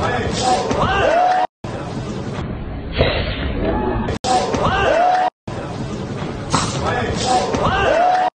欢迎